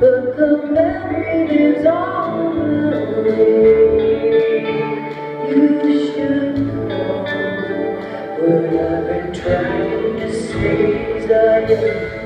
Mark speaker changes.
Speaker 1: but commemorative all the way. You should know what I've been trying to say